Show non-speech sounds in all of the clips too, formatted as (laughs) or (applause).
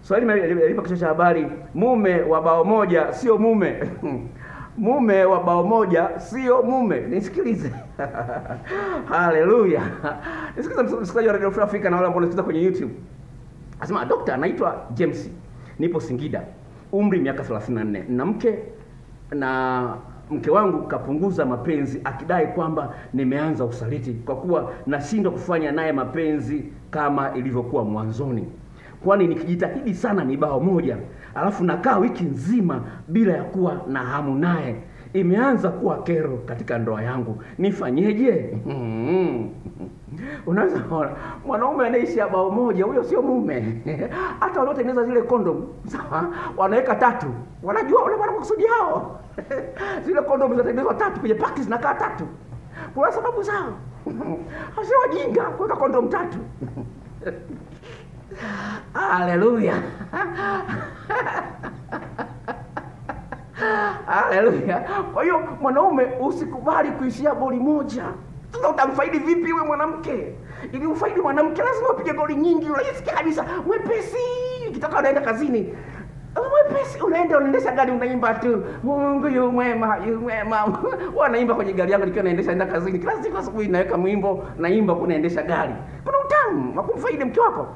Swali limeandikwa kichwa cha habari, mume wa bao moja sio mume. mume wa bao moja sio mume. Nisikilize. (laughs) Haleluya. Nisikilize msikilizaji wa Radio Free Africa na wale ambao wanasikiliza kwenye YouTube. Anasema dokta, anaitwa James. Nipo Singida. Umri miaka 34. Na mke na mke wangu kapunguza mapenzi akidai kwamba nimeanza usaliti kwa kuwa nashindwa kufanya naye mapenzi kama ilivyokuwa mwanzoni kwani nikijitahidi sana ni bao moja, alafu nakaa wiki nzima bila ya kuwa na hamu naye. Imeanza kuwa kero katika ndoa yangu, nifanyeje? (laughs) Unaweza kuona mwanaume anaishi ya bao moja, huyo sio mume. (laughs) Hata waliotengeneza zile kondom sawa, wanaweka tatu, wanajua wana makusudi yao (laughs) zile kondom zinatengenezwa tatu, kwenye paki zinakaa tatu, kuna sababu zao. Sio wajinga kuweka kondom tatu. Haleluya. Haleluya. Kwa hiyo mwanaume usikubali kuishia goli moja. Sasa utamfaidi vipi wewe mwanamke? Ili ufaidi mwanamke lazima upige goli nyingi, rahisi kabisa mwepesi. Ukitoka unaenda kazini, mwepesi unaenda unaendesha gari unaimba tu Mungu yu mwema yu mwema. Wanaimba kwenye gari yangu nikiwa naendesha naenda kazini. Kila siku asubuhi naweka mwimbo naimba kunaendesha gari. Utamu wa kumfaidi mke wako.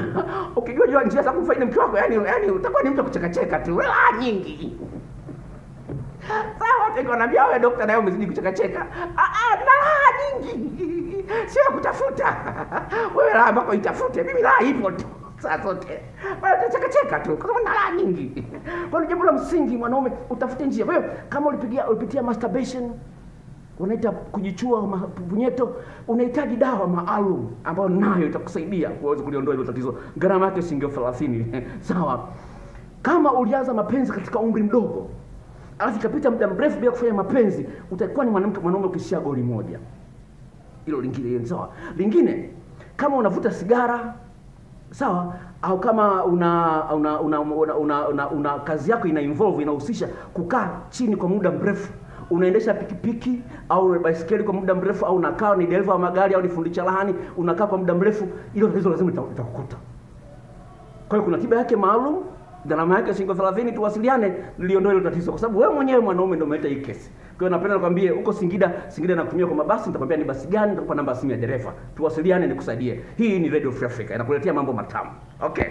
(laughs) Ukijua jua njia za kumfaidi mke wako, yani yani utakuwa ni mtu kuchekacheka tu. raha nyingi. Sawa, teko wanaambia wewe daktari nayo umezidi kuchekacheka. Ah ah, na raha nyingi. Sio kutafuta. (laughs) Wewe la ambako itafute. Mimi la ipo tu saa zote bado utachekacheka tu kwa sababu nalaa nyingi. Kwa hiyo jambo la msingi mwanaume utafute njia. Kwa hiyo kama ulipigia ulipitia masturbation unaita kujichua punyeto, unahitaji dawa maalum ambayo nayo itakusaidia kuweza kuliondoa hilo tatizo. Gharama yake shilingi elfu thelathini. (laughs) Sawa. Kama ulianza mapenzi katika umri mdogo alafu ikapita muda mrefu bila kufanya mapenzi, utakuwa ni mwanamke mwanaume ukishia goli moja. Hilo lingine sawa. Lingine kama unavuta sigara sawa au kama una una una, una, una, una, una kazi yako ina involve inahusisha kukaa chini kwa muda mrefu unaendesha pikipiki au baisikeli kwa muda mrefu au unakaa ni dereva wa magari au ni fundi cherehani unakaa kwa muda mrefu hilo tatizo lazima litakukuta. Kwa hiyo kuna tiba yake maalum gharama yake shilingi 30 tuwasiliane niliondoe hilo tatizo. Kwa sababu wewe mwenyewe mwanaume ndio umeleta hii kesi. Kwa hiyo napenda nikwambie huko Singida Singida nakutumia kwa mabasi nitakwambia ni basi gani nitakupa namba ya simu ya dereva. Tuwasiliane nikusaidie. Hii ni Radio Free Africa inakuletea mambo matamu. Okay